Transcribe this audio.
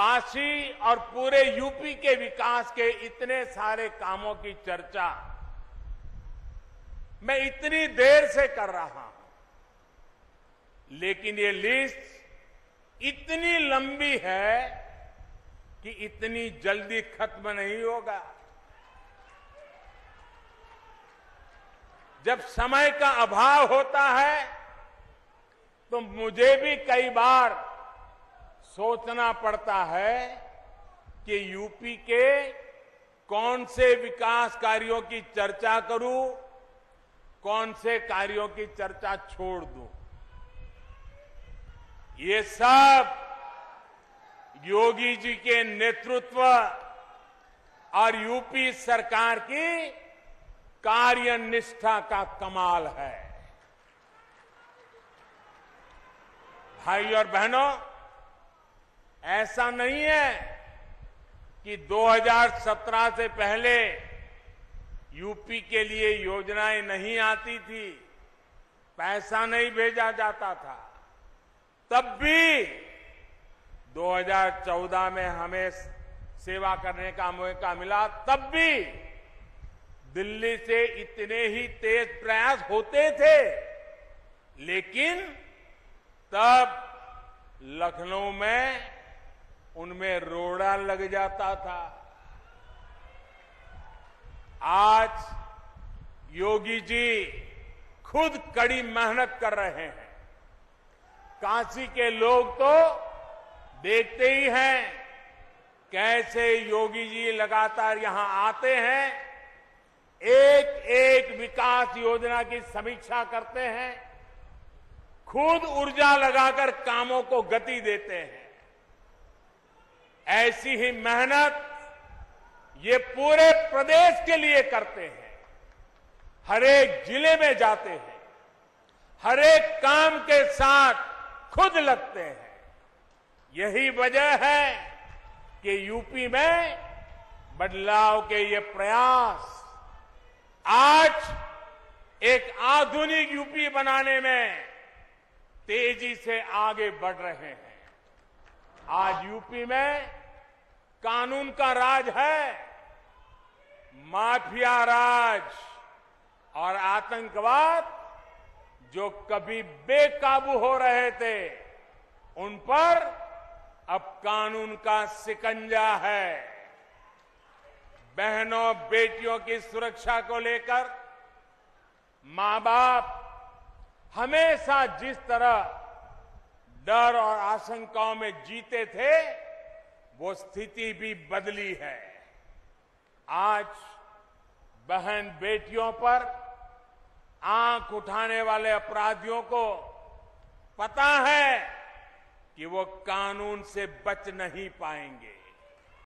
काशी और पूरे यूपी के विकास के इतने सारे कामों की चर्चा मैं इतनी देर से कर रहा हूँ। लेकिन ये लिस्ट इतनी लंबी है कि इतनी जल्दी खत्म नहीं होगा। जब समय का अभाव होता है तो मुझे भी कई बार सोचना पड़ता है कि यूपी के कौन से विकास कार्यों की चर्चा करूँ, कौन से कार्यों की चर्चा छोड़ दूँ। ये सब योगी जी के नेतृत्व और यूपी सरकार की कार्य निष्ठा का कमाल है। भाई और बहनों ऐसा नहीं है कि 2017 से पहले यूपी के लिए योजनाएँ नहीं आती थी, पैसा नहीं भेजा जाता था। तब भी 2014 में हमें सेवा करने का मौका मिला, तब भी दिल्ली से इतने ही तेज प्रयास होते थे। लेकिन तब लखनऊ में उनमें रोड़ा लग जाता था। आज योगी जी खुद कड़ी मेहनत कर रहे हैं। काशी के लोग तो देखते ही हैं कैसे योगी जी लगातार यहाँ आते हैं। एक एक विकास योजना की समीक्षा करते हैं। खुद ऊर्जा लगाकर कामों को गति देते हैं। ऐसी ही मेहनत ये पूरे प्रदेश के लिए करते हैं। हर एक ज़िले में जाते हैं। हर एक काम के साथ खुद लगते हैं। यही वजह है कि यूपी में बदलाव के ये प्रयास आज एक आधुनिक यूपी बनाने में तेज़ी से आगे बढ़ रहे हैं। आज यूपी में कानून का राज है। माफिया राज और आतंकवाद जो कभी बेकाबू हो रहे थे, उन पर अब कानून का सिकंजा है। बहनों, बेटियों की सुरक्षा को लेकर माँ बाप हमेशा जिस तरह डर और आशंकाओं में जीते थे वो स्थिति भी बदली है। आज बहन बेटियों पर आँख उठाने वाले अपराधियों को पता है कि वो कानून से बच नहीं पाएँगे।